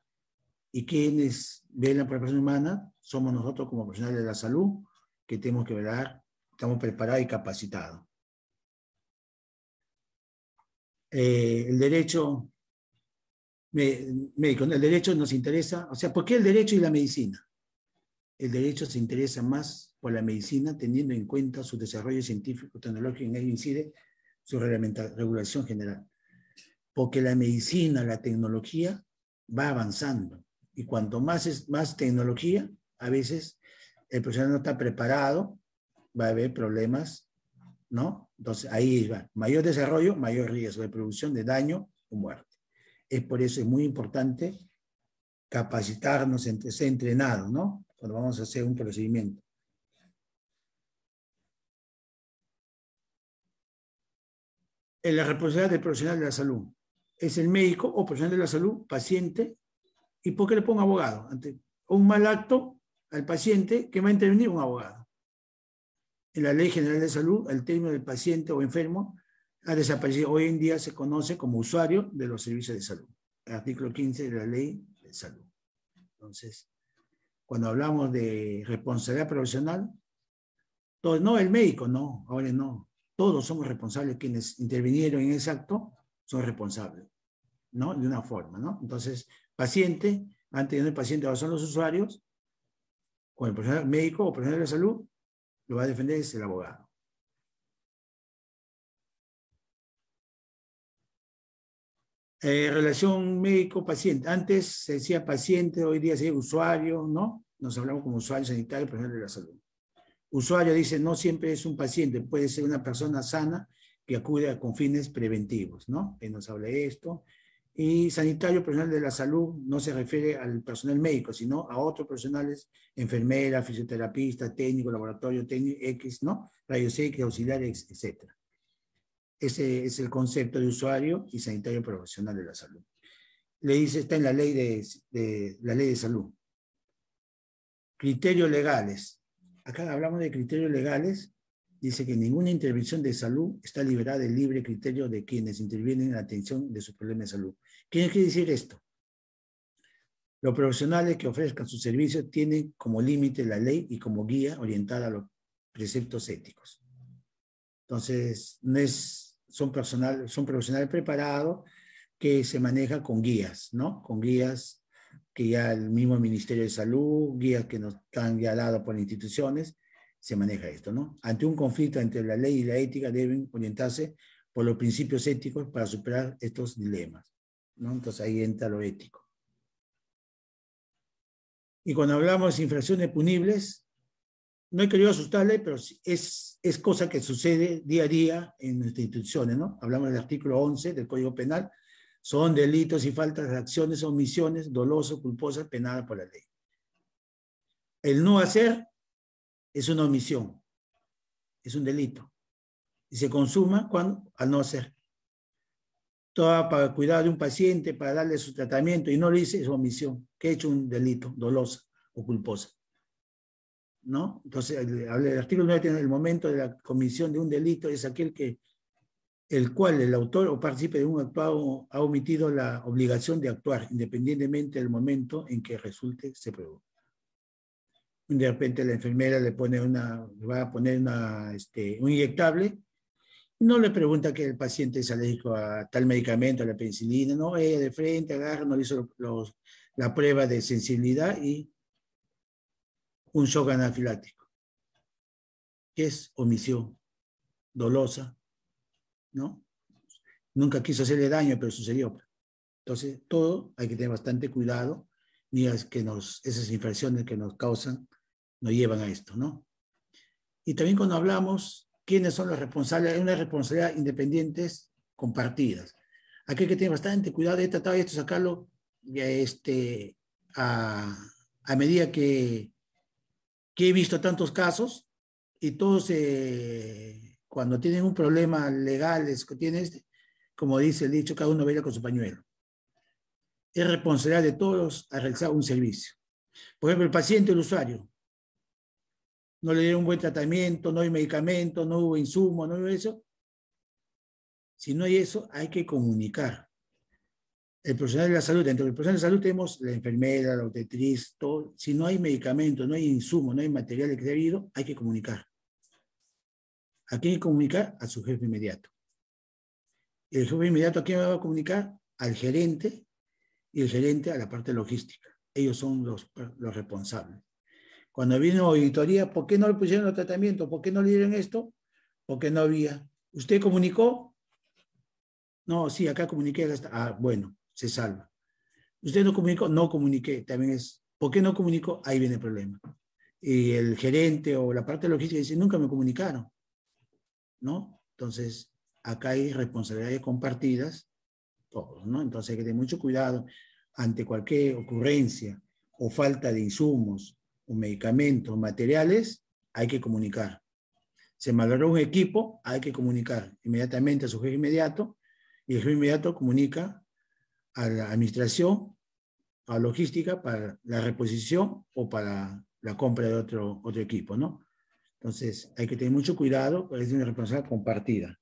S2: ¿Y quienes velan por la persona humana? Somos nosotros como profesionales de la salud, que tenemos que velar, estamos preparados y capacitados. Eh, el derecho médico, el derecho nos interesa, o sea, ¿por qué el derecho y la medicina? El derecho se interesa más por la medicina teniendo en cuenta su desarrollo científico, tecnológico, en ello incide su regulación general. Porque la medicina, la tecnología va avanzando. Y cuanto más es más tecnología, a veces el profesional no está preparado, va a haber problemas, ¿no? Entonces ahí va. Mayor desarrollo, mayor riesgo de producción de daño o muerte. Es por eso es muy importante capacitarnos, ser entrenados, ¿no? Cuando vamos a hacer un procedimiento. En la responsabilidad del profesional de la salud. Es el médico o profesional de la salud, paciente, ¿y por qué le pongo abogado? Ante un mal acto al paciente que va a intervenir un abogado. En la Ley General de Salud, el término del paciente o enfermo ha desaparecido. Hoy en día se conoce como usuario de los servicios de salud. Artículo 15 de la Ley de Salud. Entonces, cuando hablamos de responsabilidad profesional, todos, no el médico, no, ahora no. Todos somos responsables, quienes intervinieron en ese acto son responsables, ¿no? De una forma, ¿no? Entonces, paciente, antes de el paciente ahora son los usuarios, con el profesional médico o profesional de salud, lo va a defender es el abogado. Eh, relación médico-paciente. Antes se decía paciente, hoy día se dice usuario, ¿no? Nos hablamos como usuario sanitario, profesional de la salud. Usuario dice, no siempre es un paciente, puede ser una persona sana que acude con fines preventivos, ¿no? Que nos habla esto. Y sanitario, personal de la salud, no se refiere al personal médico, sino a otros profesionales, enfermera, fisioterapista, técnico, laboratorio técnico, X, ¿no? Rayos X, auxiliares, etc. Ese es el concepto de usuario y sanitario profesional de la salud. Le dice, está en la ley de, la ley de salud. Criterios legales. Acá hablamos de criterios legales dice que ninguna intervención de salud está liberada del libre criterio de quienes intervienen en la atención de sus problemas de salud. ¿Qué quiere decir esto? Los profesionales que ofrezcan sus servicios tienen como límite la ley y como guía orientada a los preceptos éticos. Entonces, no es, son, personal, son profesionales preparados que se manejan con guías, ¿no? Con guías que ya el mismo Ministerio de Salud, guías que nos están ya dados por instituciones, se maneja esto, ¿no? Ante un conflicto entre la ley y la ética deben orientarse por los principios éticos para superar estos dilemas, ¿no? Entonces ahí entra lo ético. Y cuando hablamos de infracciones punibles, no he querido asustarle, pero es, es cosa que sucede día a día en nuestras instituciones, ¿no? Hablamos del artículo 11 del Código Penal, son delitos y faltas de acciones omisiones dolosas, culposas, penadas por la ley. El no hacer es una omisión, es un delito. Y se consuma cuando, al no hacer. Toda para cuidar de un paciente, para darle su tratamiento, y no lo hice, es omisión, que he hecho un delito dolosa o culposa. ¿No? Entonces, el, el artículo 9 tiene el momento de la comisión de un delito, es aquel que el cual el autor o participe de un actuado ha omitido la obligación de actuar, independientemente del momento en que resulte se produce de repente la enfermera le pone una, va a poner una, este, un inyectable, no le pregunta que el paciente es alérgico a tal medicamento, a la penicilina, no, ella de frente agarra, no hizo la prueba de sensibilidad y un shock anafilático, que es omisión dolosa, ¿no? Nunca quiso hacerle daño, pero sucedió. Entonces, todo hay que tener bastante cuidado, ni que nos, esas infracciones que nos causan nos llevan a esto, ¿no? Y también cuando hablamos, ¿quiénes son los responsables? Hay una responsabilidad independientes compartidas. Aquí hay que tener bastante cuidado, he tratado de esto sacarlo este, a medida que, que he visto tantos casos y todos eh, cuando tienen un problema legal, es, tienes, como dice el dicho, cada uno vela con su pañuelo. Es responsabilidad de todos a realizar un servicio. Por ejemplo, el paciente, el usuario, no le dieron un buen tratamiento, no hay medicamento, no hubo insumo, no hubo eso. Si no hay eso, hay que comunicar. El profesional de la salud, dentro del profesional de salud tenemos la enfermera, la obstetriz, todo. Si no hay medicamento, no hay insumo, no hay material que hay que comunicar. ¿A quién hay que comunicar? A su jefe inmediato. El jefe inmediato, ¿a quién va a comunicar? Al gerente y el gerente a la parte logística. Ellos son los, los responsables. Cuando vino auditoría, ¿por qué no le pusieron el tratamiento? ¿Por qué no le dieron esto? Porque no había. ¿Usted comunicó? No, sí, acá comuniqué. Ah, bueno, se salva. ¿Usted no comunicó? No comuniqué. También es, ¿por qué no comunicó? Ahí viene el problema. Y el gerente o la parte logística dice, nunca me comunicaron. ¿No? Entonces, acá hay responsabilidades compartidas, todos, ¿no? Entonces hay que tener mucho cuidado ante cualquier ocurrencia o falta de insumos o medicamentos, materiales, hay que comunicar. Se malogró un equipo, hay que comunicar inmediatamente a su jefe inmediato y el jefe inmediato comunica a la administración, a logística para la reposición o para la compra de otro, otro equipo, ¿no? Entonces, hay que tener mucho cuidado, es una responsabilidad compartida.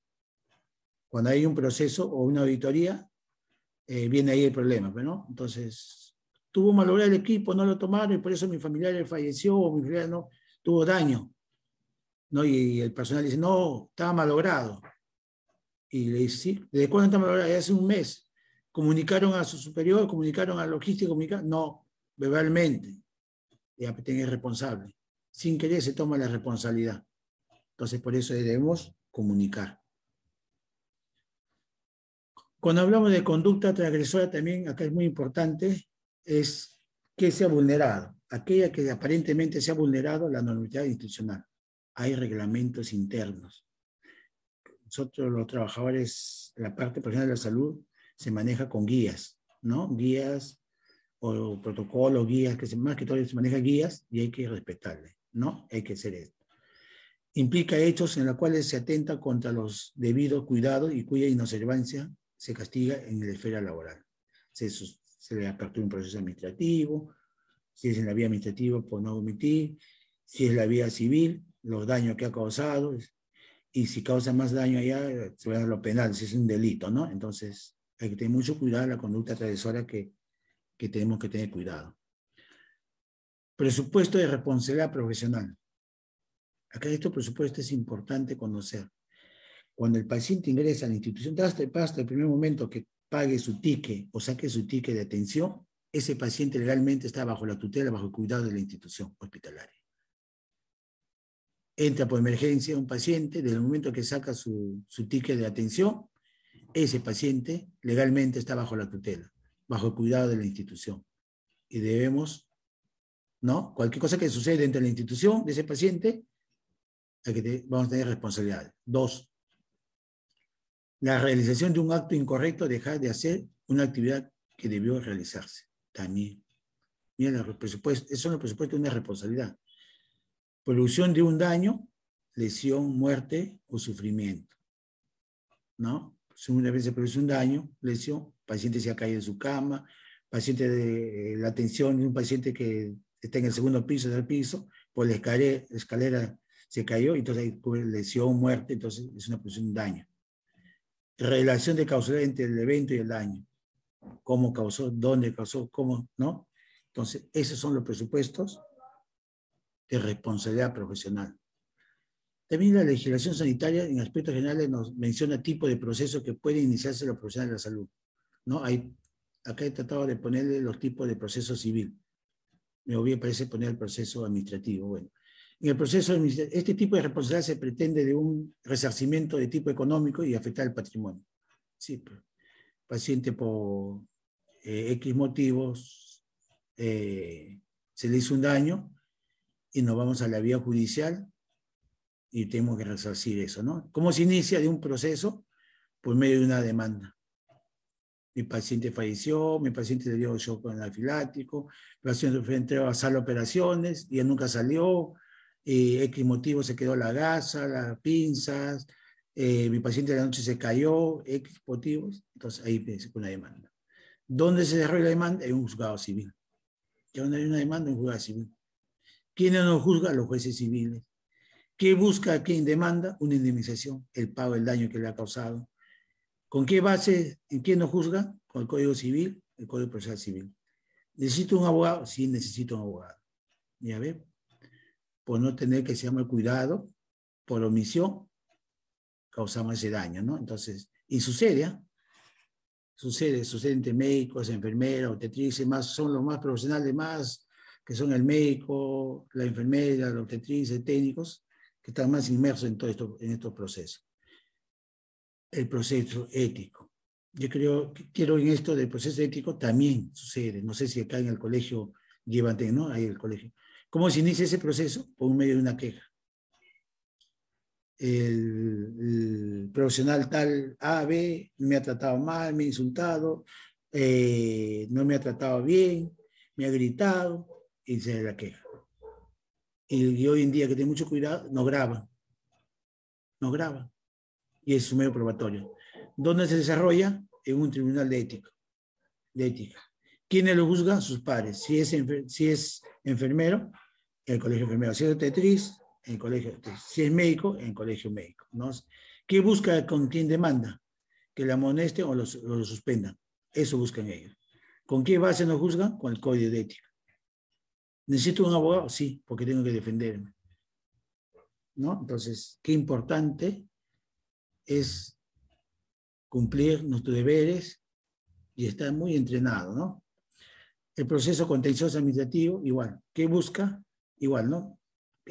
S2: Cuando hay un proceso o una auditoría, eh, viene ahí el problema, ¿no? Entonces, tuvo malograr el equipo, no lo tomaron y por eso mi familiar falleció o mi familiar no tuvo daño. ¿no? Y, el personal dice, no, estaba malogrado. Y le dice, sí, ¿desde cuándo está malogrado? Hace un mes. Comunicaron a su superior, comunicaron a logística, comunicaron. No, verbalmente. Ya es responsable. Sin querer se toma la responsabilidad. Entonces, por eso debemos comunicar. Cuando hablamos de conducta transgresora, también acá es muy importante, es que se ha vulnerado. Aquella que aparentemente se ha vulnerado la normatividad institucional. Hay reglamentos internos. Nosotros los trabajadores, la parte profesional de la salud, se maneja con guías, ¿no? Guías o protocolos, guías, que se, más que todo se maneja guías y hay que respetarle, ¿no? Hay que hacer esto. Implica hechos en los cuales se atenta contra los debidos cuidados y cuya inobservancia se castiga en la esfera laboral. Se, le apertura un proceso administrativo, si es en la vía administrativa por no omitir, si es la vía civil, los daños que ha causado, y si causa más daño allá, se va a lo penal, si es un delito, ¿no? Entonces, hay que tener mucho cuidado la conducta transgresora que, que tenemos que tener cuidado. Presupuesto de responsabilidad profesional. Acá este presupuesto es importante conocer. Cuando el paciente ingresa a la institución, hasta el primer momento que pague su ticket o saque su ticket de atención, ese paciente legalmente está bajo la tutela, bajo el cuidado de la institución hospitalaria. Entra por emergencia un paciente, desde el momento que saca su, su ticket de atención, ese paciente legalmente está bajo la tutela, bajo el cuidado de la institución. Y debemos, ¿no? Cualquier cosa que suceda dentro de la institución de ese paciente, hay que vamos a tener responsabilidad. Dos, la realización de un acto incorrecto dejar de hacer una actividad que debió realizarse. También. Mira, el presupuesto, eso es presupuesto una responsabilidad. Producción de un daño, lesión, muerte o sufrimiento. ¿No? Una vez se produce un daño, lesión, paciente se ha caído en su cama, paciente de la atención de un paciente que está en el segundo piso del piso, por la escalera, escalera se cayó, entonces hay lesión, muerte, entonces es una producción de un daño relación de causalidad entre el evento y el daño. Cómo causó, dónde causó, cómo, ¿no? Entonces, esos son los presupuestos de responsabilidad profesional. También la legislación sanitaria, en aspectos generales, nos menciona tipo de proceso que puede iniciarse los profesionales de la salud. ¿no? Hay, acá he tratado de ponerle los tipos de proceso civil. Me olvidé, parece poner el proceso administrativo. Bueno, en el proceso este tipo de responsabilidad se pretende de un resarcimiento de tipo económico y afectar el patrimonio. Sí, pues, paciente por eh, X motivos eh, se le hizo un daño y nos vamos a la vía judicial y tenemos que resarcir eso, ¿no? ¿Cómo se inicia de un proceso? Por medio de una demanda. Mi paciente falleció, mi paciente le dio shock anafilático, mi paciente entregado a sala operaciones y él nunca salió, eh, X motivo se quedó la gasa, las pinzas, eh, mi paciente de la noche se cayó, X motivos, entonces ahí se una demanda. ¿Dónde se desarrolla la demanda? En un juzgado civil. Ya donde hay una demanda, en un juzgado civil. ¿Quiénes nos juzgan? Los jueces civiles. ¿Qué busca quien demanda? Una indemnización, el pago del daño que le ha causado. ¿Con qué base? ¿En quién nos juzga? Con el Código Civil, el Código Procesal Civil. ¿Necesito un abogado? Sí, necesito un abogado. Ya ve, por no tener que se llama cuidado, por omisión, causamos ese daño, ¿no? Entonces, y sucede, ¿ah? sucede, sucede entre médicos, enfermeras, obstetrices, más, son los más profesionales, más que son el médico, la enfermera, la obstetriz, técnicos, que están más inmersos en todo esto, en estos procesos. El proceso ético. Yo creo, quiero en esto del proceso ético también sucede. No sé si acá en el colegio llevan, ¿no? Ahí el colegio. ¿Cómo se inicia ese proceso? Por medio de una queja. El, profesional tal A, B me ha tratado mal, me ha insultado, eh, no me ha tratado bien, me ha gritado, y se la queja. Y, hoy en día que tiene mucho cuidado, no graba. No graba. Y es su medio probatorio. ¿Dónde se desarrolla? En un tribunal de ética. De ética. ¿Quiénes lo juzgan? Sus padres. Si es, si es enfermero, en el colegio enfermero. Si es tetriz, el colegio Si es médico, el colegio médico. ¿no? ¿Qué busca con quién demanda? Que le amoneste o lo suspendan. Eso buscan ellos. ¿Con qué base nos juzgan? Con el código de ética. ¿Necesito un abogado? Sí, porque tengo que defenderme. ¿No? Entonces, qué importante es cumplir nuestros deberes y estar muy entrenado, ¿no? El proceso contencioso administrativo, igual. ¿Qué busca? Igual, ¿no?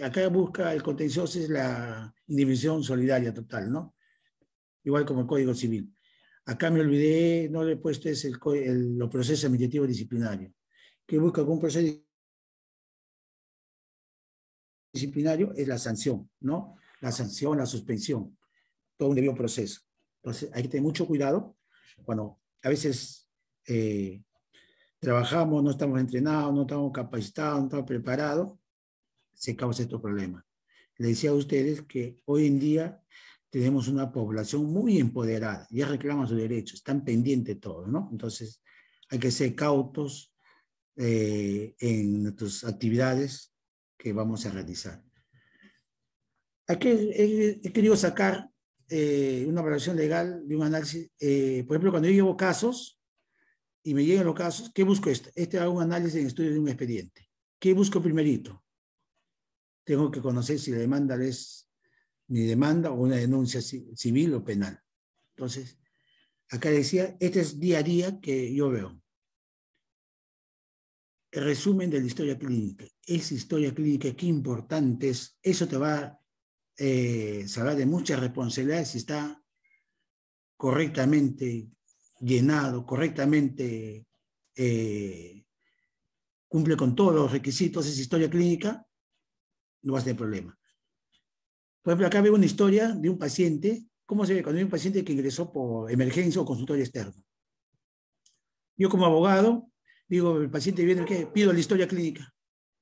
S2: Acá busca el contencioso es la indemnización solidaria total, ¿no? Igual como el Código Civil. Acá me olvidé, no le he puesto es el, el, los procesos administrativos disciplinarios. ¿Qué busca algún proceso disciplinario es la sanción, ¿no? La sanción, la suspensión, todo un debido proceso. Entonces, hay que tener mucho cuidado cuando a veces eh, trabajamos, no estamos entrenados, no estamos capacitados, no estamos preparados, se causa estos problemas. Le decía a ustedes que hoy en día tenemos una población muy empoderada, ya reclaman sus derechos, están pendientes de todo, ¿no? Entonces, hay que ser cautos eh, en nuestras actividades que vamos a realizar. Aquí he, querido sacar eh, una evaluación legal de un análisis. Eh, por ejemplo, cuando yo llevo casos y me llegan los casos, ¿qué busco? Este, este hago un análisis en estudio de un expediente. ¿Qué busco primerito? Tengo que conocer si la demanda es mi demanda o una denuncia civil o penal. Entonces, acá decía, este es día a día que yo veo resumen de la historia clínica. Esa historia clínica, qué importante es. Eso te va eh, salvar de muchas responsabilidades si está correctamente llenado, correctamente eh, cumple con todos los requisitos esa historia clínica, no vas a tener problema. Por ejemplo, acá veo una historia de un paciente. ¿Cómo se ve cuando hay un paciente que ingresó por emergencia o consultorio externo? Yo como abogado Digo, el paciente viene, ¿qué? Pido la historia clínica.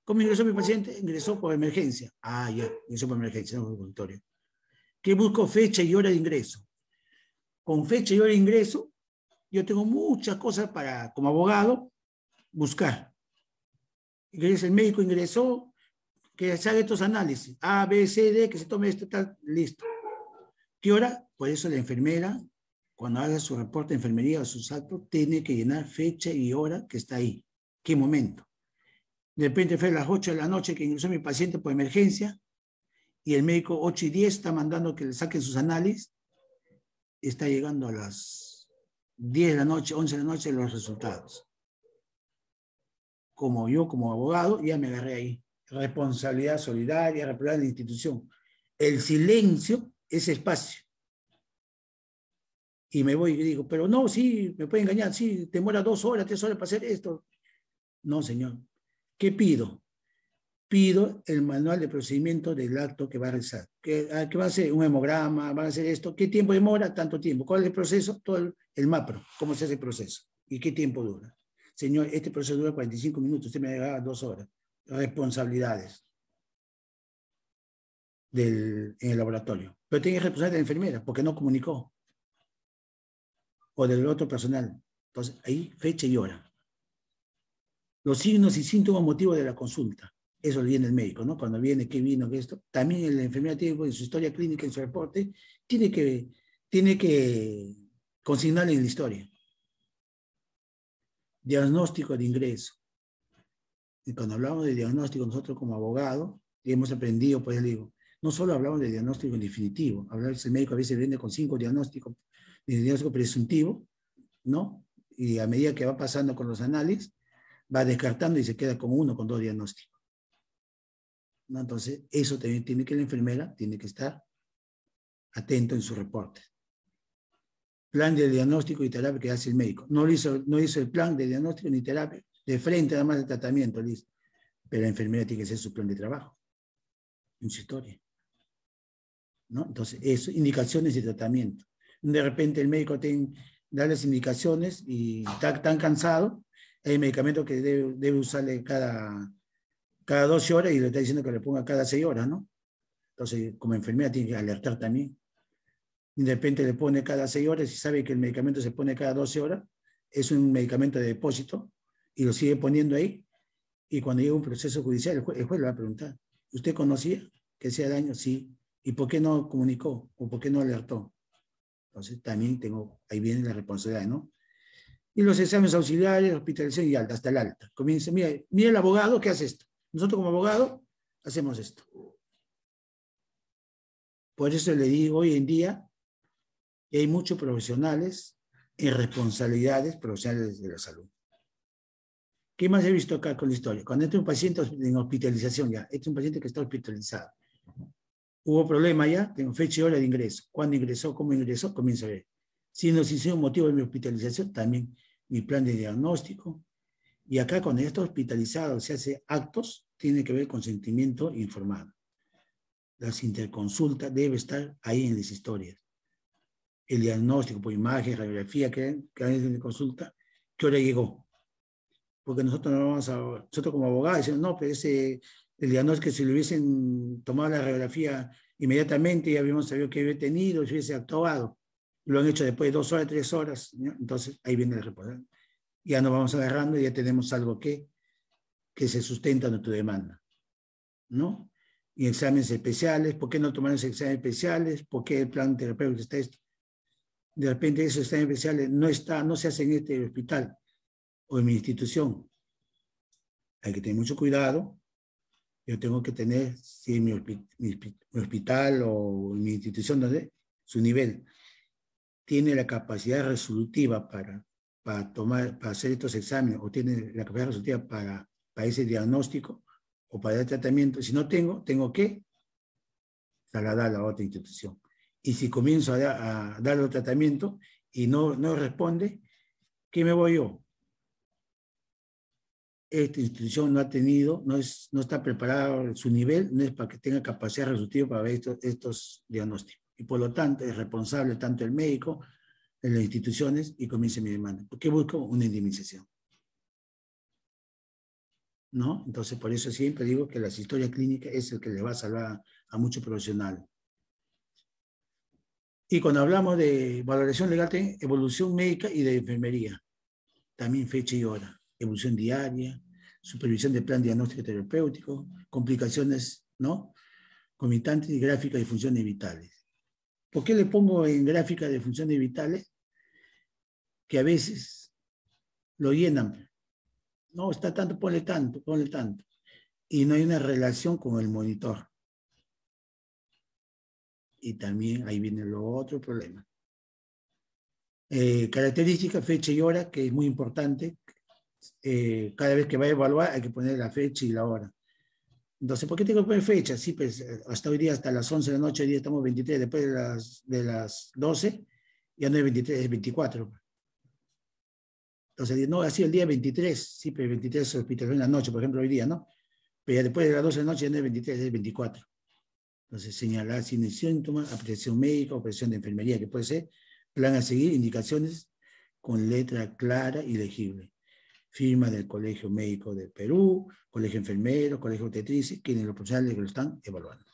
S2: ¿Cómo ingresó mi paciente? Ingresó por emergencia. Ah, ya, ingresó por emergencia, no por consultorio. ¿Qué busco? Fecha y hora de ingreso. Con fecha y hora de ingreso, yo tengo muchas cosas para, como abogado, buscar. El médico ingresó, que se haga estos análisis. A, B, C, D, que se tome esto, tal, listo. ¿Qué hora? Por eso la enfermera cuando haga su reporte de enfermería o sus actos, tiene que llenar fecha y hora que está ahí. ¿Qué momento? De repente fue a las 8 de la noche que ingresó mi paciente por emergencia y el médico 8 y 10 está mandando que le saquen sus análisis. Está llegando a las 10 de la noche, 11 de la noche los resultados. Como yo, como abogado, ya me agarré ahí. Responsabilidad solidaria, responsabilidad de la institución. El silencio es espacio y me voy y digo, pero no, sí, me puede engañar, sí, demora dos horas, tres horas para hacer esto. No, señor. ¿Qué pido? Pido el manual de procedimiento del acto que va a realizar. ¿Qué, ah, va a hacer? Un hemograma, van a hacer esto. ¿Qué tiempo demora? Tanto tiempo. ¿Cuál es el proceso? Todo el, el MAPRO. ¿Cómo se hace el proceso? ¿Y qué tiempo dura? Señor, este proceso dura 45 minutos, usted me da dos horas. Responsabilidades del, en el laboratorio. Pero tiene responsabilidad de la enfermera, porque no comunicó o del otro personal. Entonces, ahí fecha y hora. Los signos y síntomas motivo de la consulta. Eso viene el médico, ¿no? Cuando viene, qué vino, qué esto. También la enfermedad tiene, en su historia clínica, en su reporte, tiene que, tiene que consignar en la historia. Diagnóstico de ingreso. Y cuando hablamos de diagnóstico, nosotros como abogados, hemos aprendido, pues digo, no solo hablamos de diagnóstico en definitivo, hablar el médico a veces viene con cinco diagnósticos, de diagnóstico presuntivo, ¿no? Y a medida que va pasando con los análisis, va descartando y se queda con uno, con dos diagnósticos. ¿No? Entonces, eso también tiene que la enfermera, tiene que estar atento en su reporte. Plan de diagnóstico y terapia que hace el médico. No hizo, no hizo el plan de diagnóstico ni terapia, de frente nada más de tratamiento, listo. Pero la enfermera tiene que hacer su plan de trabajo, en su historia. ¿No? Entonces, eso, indicaciones de tratamiento. De repente el médico tiene, da las indicaciones y está tan cansado, hay medicamento que debe, debe usarle cada, cada 12 horas y le está diciendo que le ponga cada 6 horas, ¿no? Entonces, como enfermera tiene que alertar también. de repente le pone cada 6 horas y sabe que el medicamento se pone cada 12 horas, es un medicamento de depósito y lo sigue poniendo ahí. Y cuando llega un proceso judicial, el juez, le va a preguntar, ¿usted conocía que sea daño? Sí. ¿Y por qué no comunicó o por qué no alertó? Entonces también tengo, ahí viene la responsabilidad, ¿no? Y los exámenes auxiliares, hospitalización y alta, hasta el alta. Comienza, mira, mira el abogado que hace esto. Nosotros como abogado hacemos esto. Por eso le digo hoy en día que hay muchos profesionales en responsabilidades profesionales de la salud. ¿Qué más he visto acá con la historia? Cuando entra un paciente en hospitalización ya, este es un paciente que está hospitalizado. Hubo problema ya, tengo fecha y hora de ingreso. ¿Cuándo ingresó? ¿Cómo ingresó? Comienza a ver. Si nos hicieron motivo de mi hospitalización, también mi plan de diagnóstico. Y acá cuando ya está hospitalizado, se hace actos, tiene que ver con sentimiento informado. Las interconsultas debe estar ahí en las historias. El diagnóstico por imagen, radiografía, que, que hay en consulta, ¿qué hora llegó? Porque nosotros no vamos a, nosotros como abogados decimos, no, pero ese el diagnóstico, si le hubiesen tomado la radiografía inmediatamente, ya habíamos sabido que había tenido, si hubiese actuado. Lo han hecho después de dos horas, tres horas. Entonces, ahí viene el reporte. Ya nos vamos agarrando y ya tenemos algo que, que se sustenta en tu demanda. ¿No? Y exámenes especiales, ¿por qué no tomar esos exámenes especiales? ¿Por qué el plan terapéutico está esto? De repente esos exámenes especiales no, está, no se hacen en este hospital o en mi institución. Hay que tener mucho cuidado yo tengo que tener, si en mi, hospital o mi institución, donde su nivel tiene la capacidad resolutiva para, para, tomar, para hacer estos exámenes o tiene la capacidad resolutiva para, para ese diagnóstico o para el tratamiento. Si no tengo, tengo que trasladar a la otra institución. Y si comienzo a, a darle tratamiento y no, no responde, ¿qué me voy yo? Esta institución no ha tenido, no, es, no está preparada, su nivel no es para que tenga capacidad resolutiva para ver estos, diagnósticos. Y por lo tanto es responsable tanto el médico, en las instituciones y comience mi demanda. ¿Por qué busco una indemnización? ¿No? Entonces, por eso siempre digo que las historias clínicas es el que le va a salvar a, a muchos profesionales. Y cuando hablamos de valoración legal, evolución médica y de enfermería. También fecha y hora evolución diaria, supervisión de plan diagnóstico terapéutico, complicaciones, ¿no? Comitantes y gráficas de funciones vitales. ¿Por qué le pongo en gráfica de funciones vitales? Que a veces lo llenan. No, está tanto, ponle tanto, ponle tanto. Y no hay una relación con el monitor. Y también ahí viene lo otro problema. Eh, características, fecha y hora, que es muy importante, eh, cada vez que va a evaluar hay que poner la fecha y la hora. Entonces, ¿por qué tengo que poner fecha? Sí, pues hasta hoy día, hasta las 11 de la noche, hoy día estamos 23, después de las, de las 12, ya no es 23, es 24. Entonces, no, así el día 23, sí, pero 23 es hospitalización en la noche, por ejemplo, hoy día, ¿no? Pero ya después de las 12 de la noche ya no es 23, es 24. Entonces, señalar sin síntomas, apreciación médica, operación de enfermería, que puede ser, plan a seguir, indicaciones con letra clara y legible firma del Colegio Médico del Perú, Colegio Enfermero, Colegio Obstetrices, quienes los profesionales que lo están evaluando.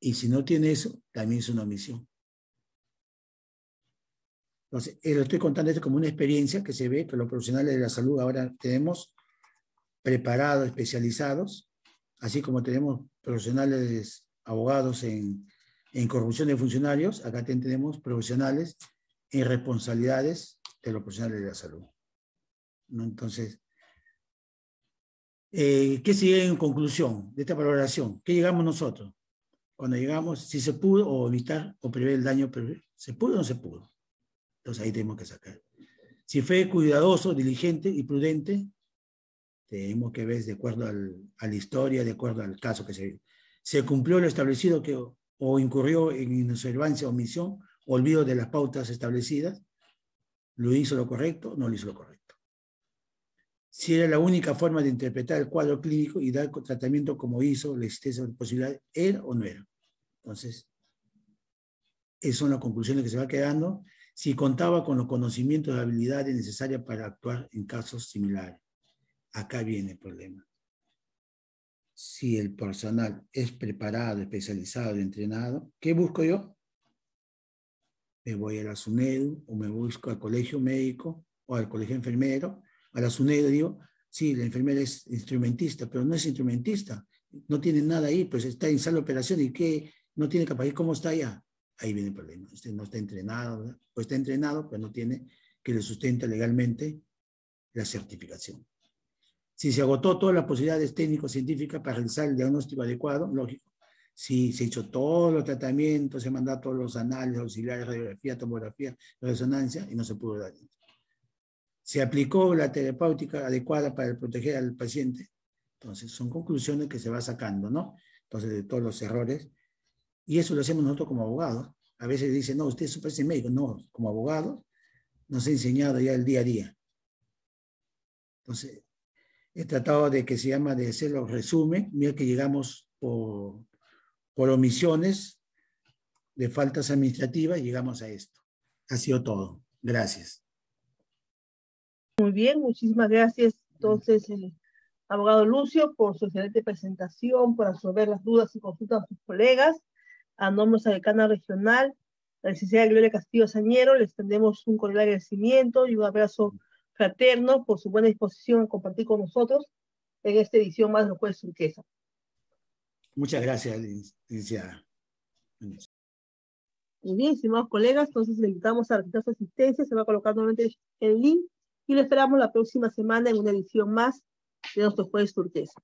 S2: Y si no tiene eso, también es una omisión. Entonces, eh, lo estoy contando esto como una experiencia que se ve que los profesionales de la salud ahora tenemos preparados, especializados, así como tenemos profesionales abogados en, en corrupción de funcionarios, acá tenemos profesionales en responsabilidades de los profesionales de la salud. ¿No? Entonces, eh, ¿qué sigue en conclusión de esta valoración? ¿Qué llegamos nosotros? Cuando llegamos, si se pudo o evitar o prever el daño, ¿se pudo o no se pudo? Entonces ahí tenemos que sacar. Si fue cuidadoso, diligente y prudente, tenemos que ver de acuerdo al, a la historia, de acuerdo al caso que se Se cumplió lo establecido que o incurrió en inobservancia, omisión, olvido de las pautas establecidas, lo hizo lo correcto, no lo hizo lo correcto. Si era la única forma de interpretar el cuadro clínico y dar tratamiento como hizo, la existencia posibilidad, ¿era o no era? Entonces, esas son las conclusiones que se va quedando. Si contaba con los conocimientos y habilidades necesarias para actuar en casos similares. Acá viene el problema. Si el personal es preparado, especializado entrenado, ¿qué busco yo? Me voy a la SUNEDU o me busco al colegio médico o al colegio enfermero a la SUNED digo, sí, la enfermera es instrumentista, pero no es instrumentista, no tiene nada ahí, pues está en sala de operación y que no tiene capacidad, ¿cómo está allá? Ahí viene el problema, usted no está entrenado, o está entrenado, pero no tiene que le sustenta legalmente la certificación. Si se agotó todas las posibilidades técnico-científicas para realizar el diagnóstico adecuado, lógico, si se hizo todos los tratamientos, se mandó todos los análisis auxiliares, radiografía, tomografía, resonancia, y no se pudo dar se aplicó la terapéutica adecuada para proteger al paciente. Entonces, son conclusiones que se va sacando, ¿no? Entonces, de todos los errores. Y eso lo hacemos nosotros como abogados. A veces dicen, no, usted es super médico. No, como abogados nos ha enseñado ya el día a día. Entonces, he tratado de que se llama de hacer los resumen. Mira que llegamos por, por omisiones de faltas administrativas, llegamos a esto. Ha sido todo. Gracias.
S1: Muy bien, muchísimas gracias entonces, el abogado Lucio, por su excelente presentación, por resolver las dudas y consultas de sus colegas. A nombre de la decana regional, la licenciada Gloria Castillo Sañero, les tendemos un cordial agradecimiento y un abrazo fraterno por su buena disposición a compartir con nosotros en esta edición más de los Jueves Turquesa.
S2: Muchas gracias, licenciada.
S1: Muy bien, estimados colegas, entonces le invitamos a registrar su asistencia, se va a colocar nuevamente el link y lo esperamos la próxima semana en una edición más de nuestro Jueves Turquesa.